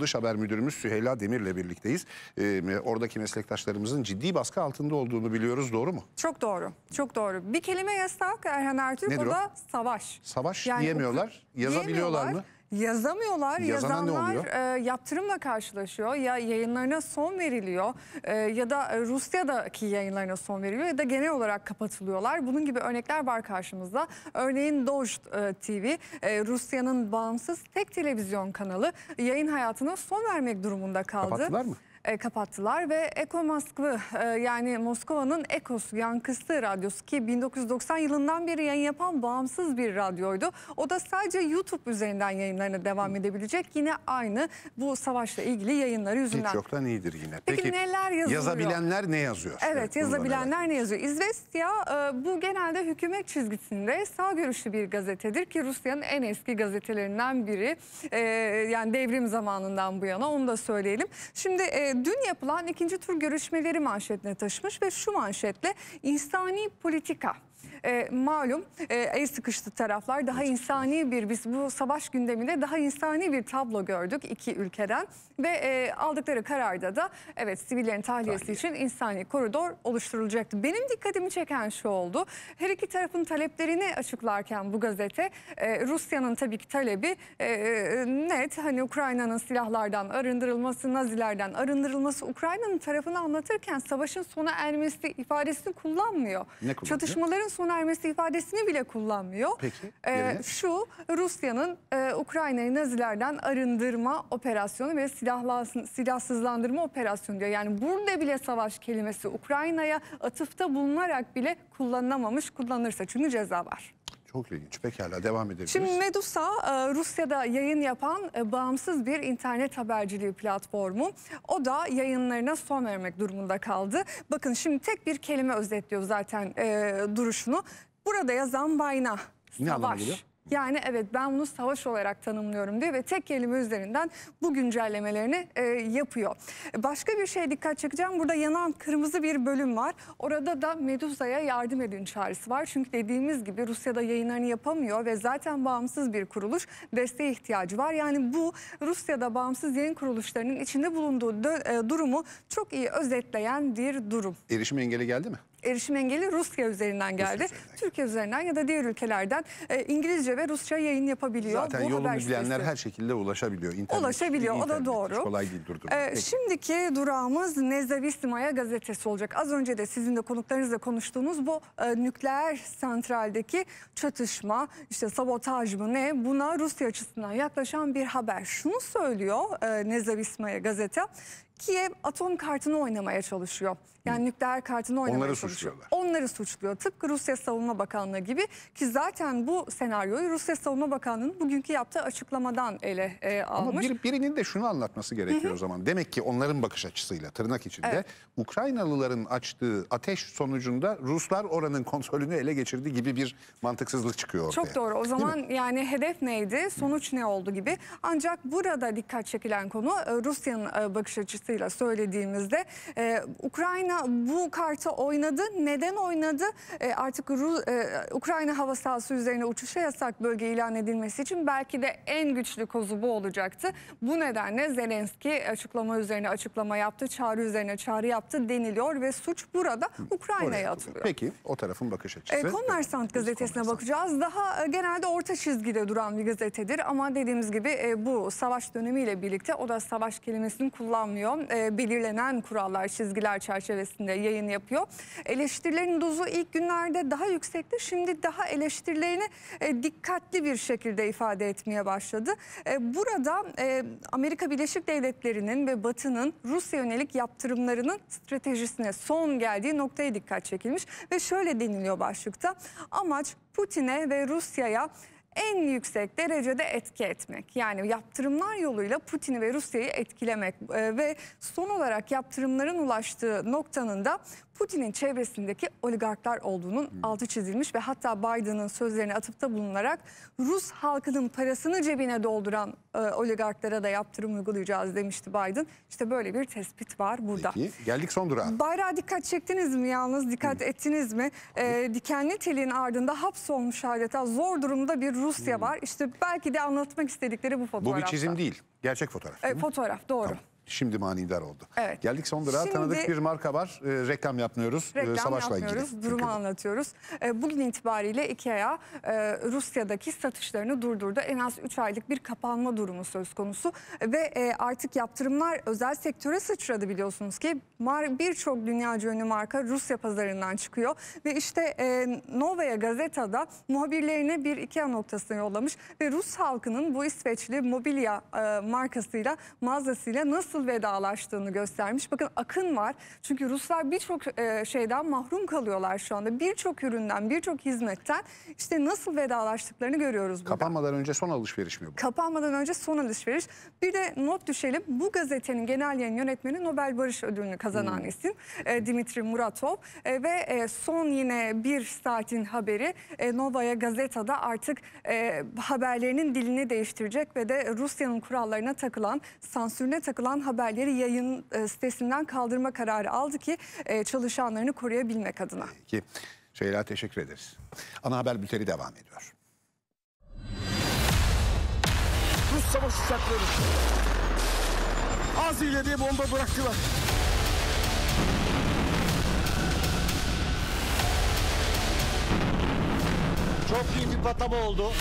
Dış haber müdürümüz Süheyla Demir'le birlikteyiz. Ee, oradaki meslektaşlarımızın ciddi baskı altında olduğunu biliyoruz. Doğru mu? Çok doğru. Çok doğru. Bir kelime yasak Erhan Ertürk Nedir o o? da savaş. Savaş Yani diyemiyorlar. Yazabiliyorlar mı? Yazamıyorlar. Yazana ne Yazanlar e, yaptırımla karşılaşıyor. Ya yayınlarına son veriliyor e, ya da e, Rusya'daki yayınlarına son veriliyor ya da genel olarak kapatılıyorlar. Bunun gibi örnekler var karşımızda. Örneğin Dost e, TV, e, Rusya'nın bağımsız tek televizyon kanalı yayın hayatına son vermek durumunda kaldı. Kapattılar mı? E, kapattılar ve Eko Moskva e, yani Moskova'nın Ekos Yankısı radyosu ki 1990 yılından beri yayın yapan bağımsız bir radyoydu. O da sadece YouTube üzerinden yayınlarına devam edebilecek. Yine aynı bu savaşla ilgili yayınları yüzünden. Hiç yoktan iyidir yine. Peki neler yazılıyor? Yazabilenler ne yazıyor? Evet yazabilenler ne yazıyor? İzvestya e, bu genelde hükümet çizgisinde sağ görüşlü bir gazetedir ki Rusya'nın en eski gazetelerinden biri. E, yani devrim zamanından bu yana onu da söyleyelim. Şimdi e, dün yapılan ikinci tur görüşmeleri manşetine taşımış ve şu manşetle insani politika. E, malum e, el sıkıştı taraflar daha insani bir biz bu savaş gündeminde daha insani bir tablo gördük iki ülkeden ve e, aldıkları kararda da evet sivillerin tahliyesi Tahliye. için insani koridor oluşturulacaktı. Benim dikkatimi çeken şu oldu. Her iki tarafın taleplerini açıklarken bu gazete e, Rusya'nın tabii ki talebi e, e, net hani Ukrayna'nın silahlardan arındırılması, Nazilerden arındırılması Ukrayna'nın tarafını anlatırken savaşın sona ermesi ifadesini kullanmıyor. Ne kullanıyor? Çatışmaların sona ermesi ifadesini bile kullanmıyor. Peki, E, yerine? şu Rusya'nın e, Ukrayna'yı Nazilerden arındırma operasyonu ve silahsızlandırma operasyonu diyor. Yani burada bile savaş kelimesi Ukrayna'ya atıfta bulunarak bile kullanılamamış kullanırsa çünkü ceza var. Çok ilginç. Pekala devam edebiliriz. Şimdi Medusa e, Rusya'da yayın yapan e, bağımsız bir internet haberciliği platformu. O da yayınlarına son vermek durumunda kaldı. Bakın şimdi tek bir kelime özetliyor zaten e, duruşunu. Burada yazan bayna. Ne Savaş. geliyor? Yani evet ben bunu savaş olarak tanımlıyorum diyor ve tek kelime üzerinden bu güncellemelerini e, yapıyor. Başka bir şeye dikkat çekeceğim. Burada yanan kırmızı bir bölüm var. Orada da Medusa'ya yardım edin çağrısı var. Çünkü dediğimiz gibi Rusya'da yayınlarını yapamıyor ve zaten bağımsız bir kuruluş desteğe ihtiyacı var. Yani bu Rusya'da bağımsız yayın kuruluşlarının içinde bulunduğu e, durumu çok iyi özetleyen bir durum Erişim engeli geldi mi? Erişim engeli Rusya üzerinden geldi. üzerinden. Türkiye üzerinden ya da diğer ülkelerden e, İngilizce ve Rusça yayın yapabiliyor. Zaten Bu yolunu haber bilenler sitesi. her şekilde ulaşabiliyor. İnternet, Ulaşabiliyor, o da internet doğru. Kolay değil durdurmak. Peki. şimdiki durağımız Nezavismaya gazetesi olacak. Az önce de sizin de konuklarınızla konuştuğunuz bu e, nükleer santraldeki çatışma, işte sabotaj mı ne buna Rusya açısından yaklaşan bir haber. Şunu söylüyor e, Nezavismaya gazete. Kiev atom kartını oynamaya çalışıyor. Yani nükleer kartını oynamaya Onları çalışıyor. suçluyorlar. Onları suçluyor. Tıpkı Rusya Savunma Bakanlığı gibi ki zaten bu senaryoyu Rusya Savunma Bakanlığı'nın bugünkü yaptığı açıklamadan ele e, almış. Ama bir, birinin de şunu anlatması gerekiyor o zaman. Demek ki onların bakış açısıyla tırnak içinde Evet. Ukraynalıların açtığı ateş sonucunda Ruslar oranın kontrolünü ele geçirdi gibi bir mantıksızlık çıkıyor ortaya. Çok doğru. O zaman yani hedef neydi, sonuç ne oldu gibi. Ancak burada dikkat çekilen konu e, Rusya'nın e, bakış açısıyla söylediğimizde e, Ukrayna bu kartı oynadı. Neden oynadı? E, Artık Ru- e, Ukrayna hava sahası üzerine uçuşa yasak bölge ilan edilmesi için belki de en güçlü kozu bu olacaktı. Bu nedenle Zelenski açıklama üzerine açıklama yaptı, çağrı üzerine çağrı yaptı deniliyor ve suç burada Ukrayna'ya atılıyor. atılıyor. Peki o tarafın bakış açısı. E, Kommersant gazetesine Kommersant. bakacağız. Daha e, genelde orta çizgide duran bir gazetedir ama dediğimiz gibi e, bu savaş dönemiyle birlikte o da savaş kelimesini kullanmıyor. E, belirlenen kurallar, çizgiler çerçevesinde yayın yapıyor. Eleştirilerin dozu ilk günlerde daha yüksekti. Şimdi daha eleştirilerini e, dikkatli bir şekilde ifade etmeye başladı. E, burada e, Amerika Birleşik Devletleri'nin ve Batı'nın Rusya yönelik yaptırımlarının stratejisine son geldiği noktaya dikkat çekilmiş ve şöyle deniliyor başlıkta. Amaç Putin'e ve Rusya'ya en yüksek derecede etki etmek. Yani yaptırımlar yoluyla Putin'i ve Rusya'yı etkilemek Ee, ve son olarak yaptırımların ulaştığı noktanın da Putin'in çevresindeki oligarklar olduğunun altı çizilmiş ve hatta Biden'ın sözlerine atıfta bulunarak Rus halkının parasını cebine dolduran e, oligarklara da yaptırım uygulayacağız demişti Biden. İşte böyle bir tespit var burada. Peki, geldik son durağa. Bayrağa dikkat çektiniz mi yalnız dikkat ettiniz mi? Ee, dikenli telin ardında hapsolmuş adeta zor durumda bir Rusya var. İşte belki de anlatmak istedikleri bu Bu fotoğrafta. bir çizim değil. Gerçek fotoğraf. E, fotoğraf doğru. Tamam. Şimdi manidar oldu. Evet. Geldik son durağa. Şimdi- Tanıdık bir marka var. Ee, reklam yapmıyoruz. Ee, Reklam savaşla yapmıyoruz, ilgili. durumu Çünkü anlatıyoruz. E, Bugün itibariyle IKEA e, Rusya'daki satışlarını durdurdu. En az 3 aylık bir kapanma durumu söz konusu. Ve e, artık yaptırımlar özel sektöre sıçradı biliyorsunuz ki. Birçok dünyaca ünlü marka Rusya pazarından çıkıyor. Ve işte e, Novaya Gazeta'da muhabirlerine bir IKEA noktasına yollamış. Ve Rus halkının bu İsveçli mobilya e, markasıyla, mağazasıyla nasıl vedalaştığını göstermiş. Bakın akın var. Çünkü Ruslar birçok e, şeyden mahrum kalıyorlar şu anda. Birçok üründen, birçok hizmetten işte nasıl vedalaştıklarını görüyoruz burada. Kapanmadan önce son alışveriş mi bu? Kapanmadan önce son alışveriş. Bir de not düşelim. Bu gazetenin genel yayın yönetmeni Nobel Barış Ödülünü kazanan isim e, Dimitri Muratov. E, ve son yine bir saatin haberi Novaya Gazeta'da artık haberlerinin dilini değiştirecek ve de Rusya'nın kurallarına takılan, sansürüne takılan haberleri yayın e, sitesinden kaldırma kararı aldı ki e, çalışanlarını koruyabilmek adına. Ki Şeyla teşekkür ederiz. Ana haber bülteni devam ediyor. Rus savaş uçakları. Az ileri bomba bıraktılar. Çok büyük bir patlama oldu.